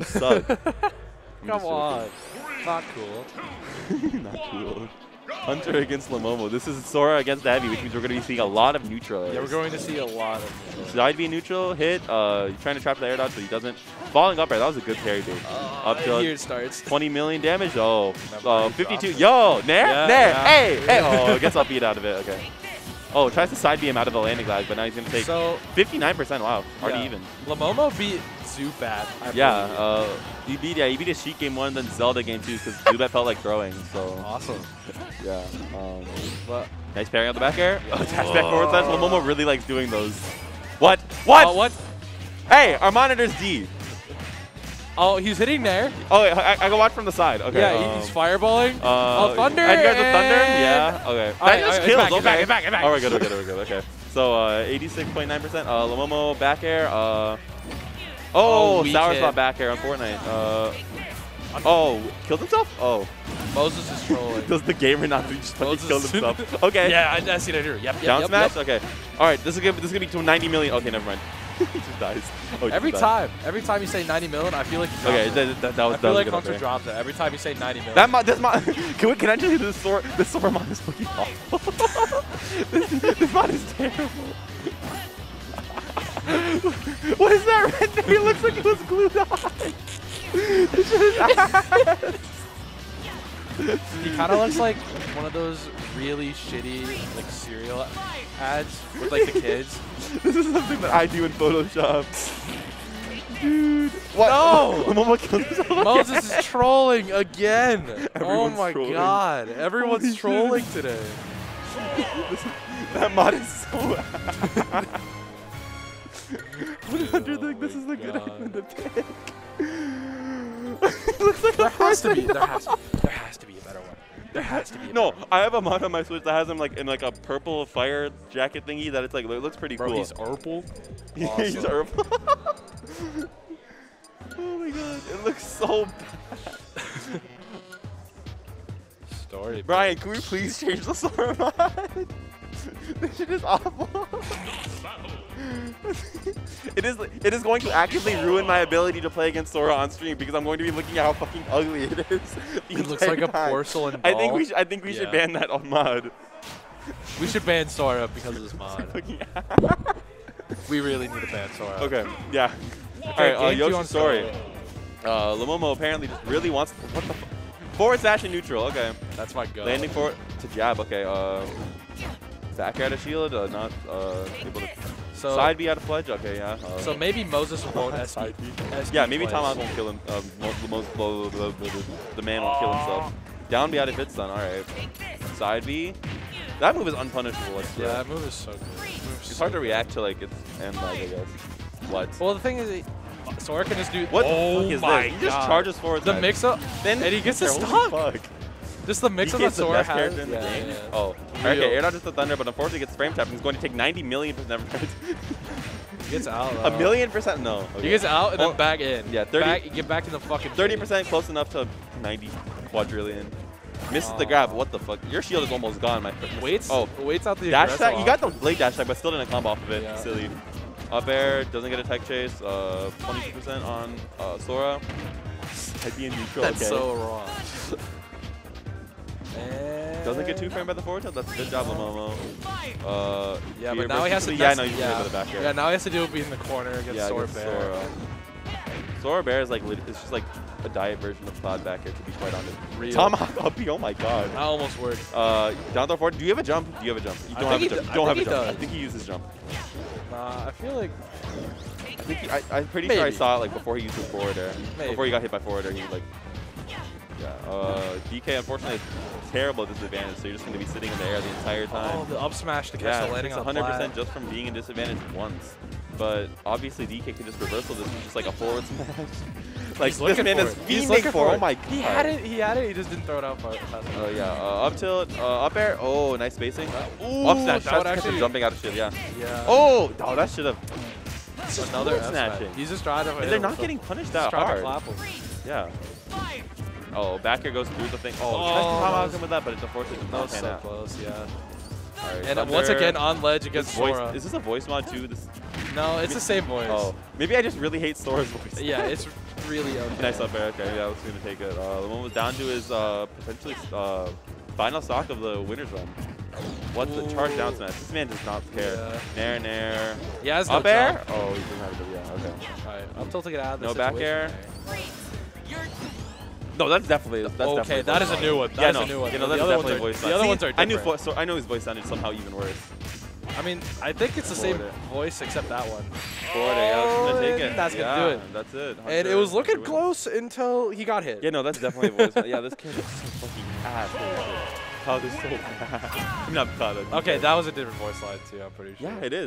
actually suck. Come on. Not cool. Not cool. Hunter against Llomomo. This is Sora against Abby, which means we're going to be seeing a lot of neutral airs. Yeah, we're going to see a lot of. Side B neutral hit. Uh, he's trying to trap the air dodge, but he doesn't. Falling up air. That was a good parry bait. Up Uh, tilt. here it starts. 20 million damage. Oh, Remember uh, 52. Yo, Nair, Yeah, Nair. yeah. Hey, hey. Oh, gets up beat out of it. Okay. Oh, tries to side beam out of the landing lag, but now he's gonna take So 59%. Wow, already yeah. even. Llomomo beat Zubat. I Yeah, believe. uh, he beat yeah he beat a Sheik game one, then Zelda game two because Zubat felt like throwing. So awesome. yeah, um, But nice pairing on the back air. Oh, dash back forward slash. Llomomo really likes doing those. What? What? Oh, what? Hey, our monitor's D. Oh, he's hitting there. Oh, wait, I, I can watch from the side. Okay. yeah, um, he's fireballing. Uh, oh, thunder. And you guys with thunder? and- Yeah. Okay. All right, that just all right, kills. back, okay. get back, get back, get back. All right, good, we're good, we're good. Okay. So uh, 86.9%. Uh, Llomomo back air. Uh, Oh, oh, Sour hit. Spot back air on Fortnite. Uh, oh, killed himself? Oh. Moses is trolling. Does the gamer not just fucking Moses- kill himself? Okay. yeah, I, I see that here. Yep, yep, Down yep, smash? yep. Okay. All right, this is gonna this is gonna be to 90 million. Okay, never mind. Just dies. Oh, Every just time, every time you say 90 million, I feel like Okay, that, that, that was I feel was like Hunter dropped it every time you say 90 million. That mod, this mod, can we, can I tell you this sword, this sword mod is fucking awful. this, this mod is terrible. what is that red thing? It looks like it was glued on. he kind of looks like one of those really shitty like cereal ads with like the kids. this is something that I do in Photoshop. Dude. What? No! Momo killed himself again. Moses is trolling again. oh my trolling. god, everyone's Holy shit. trolling today. That mod is so is under the, this is the oh good God. item to pick. it looks like There a has to be, there has, to be a better one. There has to be. No. I have a mod on my Switch that has him like in like a purple fire jacket thingy that it's like it looks pretty bro, cool. he's purple. he's awesome. purple. oh my god, it looks so bad. Story. Brian, can we please change the Sora mod? this shit is awful. it is it is going to actively ruin my ability to play against Sora on stream because I'm going to be looking at how fucking ugly it is. It looks like entire a time. porcelain I think we should I think we should ban that on mod. We should ban Sora because of this mod. We really need to ban Sora. okay, yeah. All right, uh, Yoshi on story. Sora. Uh, Llomomo apparently just really wants what the forward slash and neutral. Okay, That's my go. landing forward to jab. Okay, uh, back out of shield. Uh, not uh, able to So, side B out of pledge. Okay, yeah. Uh, so maybe Moses won't SD. Side B. SD yeah, maybe plays. Thomas won't kill him. Um, most, the, man won't kill himself. Down B out of hit stun. All right. Side B. That move is unpunishable. It's, Yeah, uh, that move is so good. It's so hard to good. react to like its end lag, I guess. What? Well, the thing is, he- Sora can just do. What oh the fuck is my this? He just charges forward. The side. mix-up, Then and he gets a Holy stock. fuck. Just the mix-up DK that is the Sora best has. character in the yeah, game. yeah. Oh, Real. okay. Air dodge just the thunder, but unfortunately gets frame tapped. and He's going to take 90 million. percent- Never mind. He gets out. A million percent? No. He gets out and then Oh, back in. yeah, 30 Back, get back in the fucking. Thirty percent close enough to 90 quadrillion. Misses the grab. What the fuck? Your shield is almost gone, my friend. Waits. Oh, waits out the dash tag. You got the late dash tag, but still didn't combo off of it. Yeah. Silly. Up air doesn't get a tech chase. Uh, 22% on uh, Sora. I'd be in neutral. That's okay. so wrong. Doesn't get two frame by the forward tilt. That's a good job, Llomomo. Uh, Yeah, but now he has to. Yeah, no, he's yeah. yeah. the back air. Yeah, now he has to do it in the corner against yeah, Sora Bear. Sora. Sora Bear is like it's just like a diet version of Cloud back air. To be quite honest. Real. Tomahawk up. Oh my god. That almost worked. Uh, down throw forward. Do you have a jump? Do you have a jump? You I don't have a jump. You don't I have a jump. I think he uses jump. Nah, I feel like I think he, I, I'm pretty sure I saw it like before he used the forward air. Maybe. Before he got hit by forward air, he like. Yeah. Uh, DK unfortunately is terrible disadvantage, so you're just going to be sitting in the air the entire time. oh the up smash to catch yeah, the it landing on 100% flat. just from being in disadvantage once. But obviously DK can just reversal this just like a forward smash. like He's this looking man for is it. Fiending for. for Oh my god. He had it. He had it. He just didn't throw it out far. Oh yeah, uh, up tilt, uh, up air. Oh, nice spacing. Ooh, up smash. that Tries would to catch him actually- jumping out of shit. Yeah. Yeah. Oh, oh, that should have. another snatching. He's just trying to. And they're not with getting punished that hard. him. Yeah. Oh, back air goes through the thing. Oh, Oh, tries to that tomahawk was- him with that, but it's unfortunate it That does was not so out. close. Yeah. All right, And Thunder- once again on ledge this against voice, Sora. Is this a voice mod too? This. No, it's the same voice. Oh, maybe I just really hate Sora's voice. Yeah, it's really okay. Nice up air. Okay, yeah, I was going to take it. Uh, the one was down to his uh, potentially uh, final stock of the winner's run. What the charge down smash? This man does not care. Yeah. Nair, nair. He has no Up air? jump. Oh, he doesn't have it. Yeah, okay. Alright, I'm tilting it out of the No back air? there. No, that's definitely that's Okay, definitely that is a new one. That yeah, is no, a new one. You know, The that's other ones definitely are- voice the other See, ones are I knew, different. so I know his voice sounded somehow even worse. I mean, I think it's the same voice except that one. Forward air, yeah, that's gonna take it. That's gonna yeah, do it. That's it. And it was looking Hunter close wins. until he got hit. Yeah, no, that's definitely a voice. Yeah, this kid is so fucking ass. Holy shit. Is so bad. I'm not proud of Okay, that was a different voice line too. I'm pretty sure. Yeah, it is.